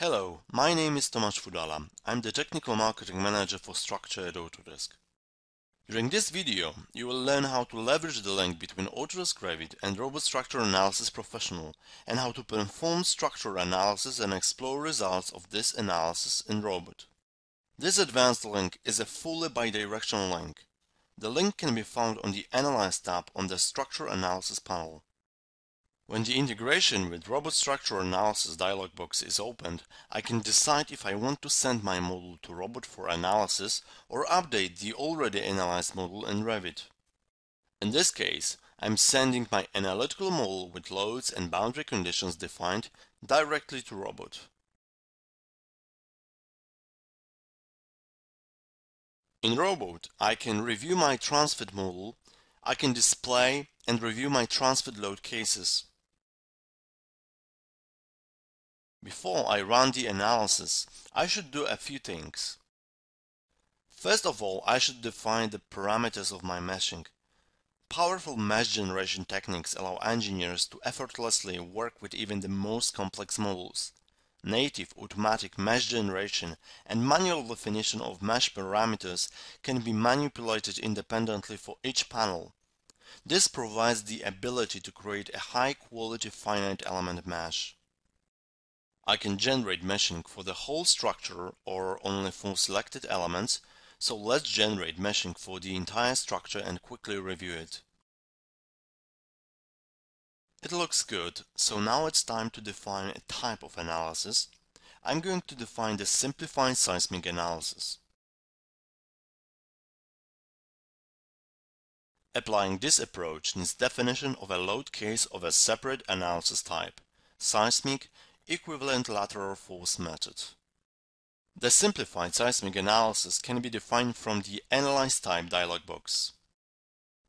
Hello, my name is Tomasz Fudala. I'm the Technical Marketing Manager for Structure at Autodesk. During this video, you will learn how to leverage the link between Autodesk Revit and Robot Structure Analysis Professional and how to perform structure analysis and explore results of this analysis in Robot. This advanced link is a fully bidirectional link. The link can be found on the Analyze tab on the Structure Analysis panel. When the integration with Robot Structure Analysis dialog box is opened, I can decide if I want to send my model to Robot for analysis or update the already analyzed model in Revit. In this case, I'm sending my analytical model with loads and boundary conditions defined directly to Robot. In Robot, I can review my transferred model, I can display and review my transferred load cases. Before I run the analysis, I should do a few things. First of all, I should define the parameters of my meshing. Powerful mesh generation techniques allow engineers to effortlessly work with even the most complex models native automatic mesh generation and manual definition of mesh parameters can be manipulated independently for each panel. This provides the ability to create a high-quality finite element mesh. I can generate meshing for the whole structure or only for selected elements, so let's generate meshing for the entire structure and quickly review it. It looks good, so now it's time to define a type of analysis. I'm going to define the simplified seismic analysis. Applying this approach needs definition of a load case of a separate analysis type, seismic equivalent lateral force method. The simplified seismic analysis can be defined from the Analyze type dialog box.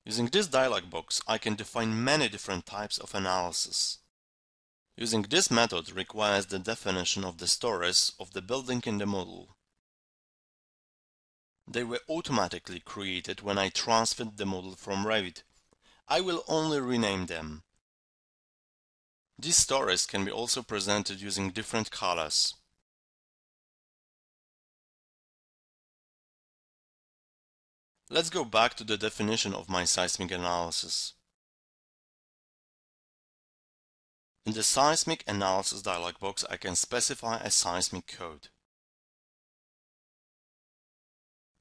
Using this dialog box, I can define many different types of analysis. Using this method requires the definition of the stories of the building in the model. They were automatically created when I transferred the model from Revit. I will only rename them. These stories can be also presented using different colors. Let's go back to the definition of my seismic analysis. In the Seismic Analysis dialog box I can specify a seismic code.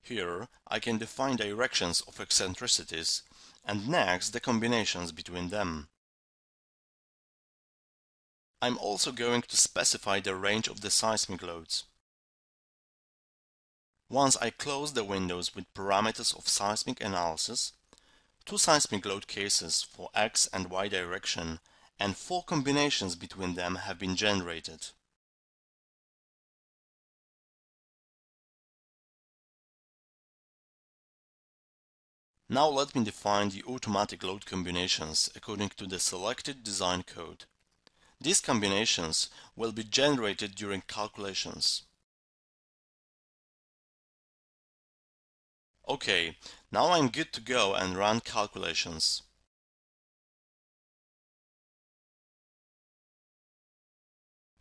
Here I can define directions of eccentricities and next the combinations between them. I'm also going to specify the range of the seismic loads. Once I close the windows with parameters of seismic analysis, two seismic load cases for X and Y direction and four combinations between them have been generated. Now let me define the automatic load combinations according to the selected design code. These combinations will be generated during calculations. Okay, now I'm good to go and run calculations.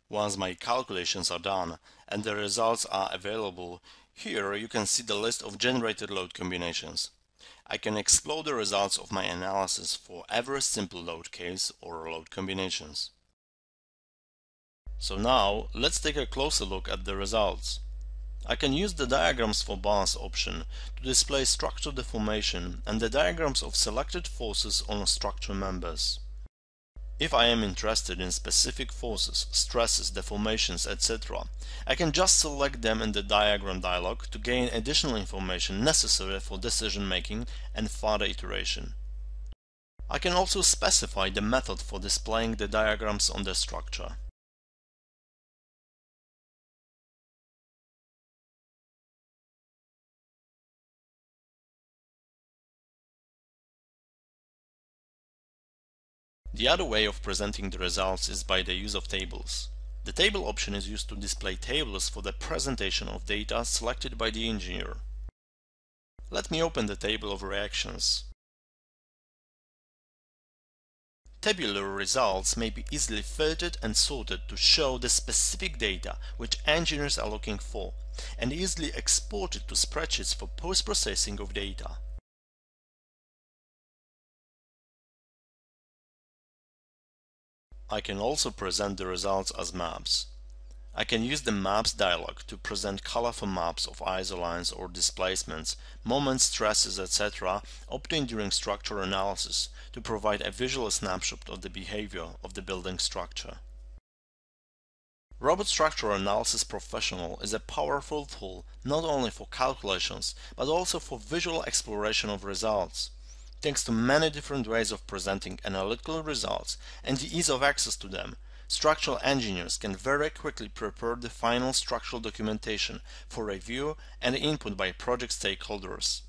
Once my calculations are done and the results are available, here you can see the list of generated load combinations. I can explore the results of my analysis for every simple load case or load combinations. So now, let's take a closer look at the results. I can use the Diagrams for Bars option to display structure deformation and the diagrams of selected forces on structure members. If I am interested in specific forces, stresses, deformations, etc., I can just select them in the diagram dialog to gain additional information necessary for decision making and further iteration. I can also specify the method for displaying the diagrams on the structure. The other way of presenting the results is by the use of tables. The table option is used to display tables for the presentation of data selected by the engineer. Let me open the table of reactions. Tabular results may be easily filtered and sorted to show the specific data which engineers are looking for, and easily exported to spreadsheets for post-processing of data. I can also present the results as maps. I can use the Maps dialog to present colorful maps of isolines or displacements, moments, stresses, etc. obtained during structural analysis to provide a visual snapshot of the behavior of the building structure. Robot Structural Analysis Professional is a powerful tool not only for calculations but also for visual exploration of results. Thanks to many different ways of presenting analytical results and the ease of access to them, structural engineers can very quickly prepare the final structural documentation for review and input by project stakeholders.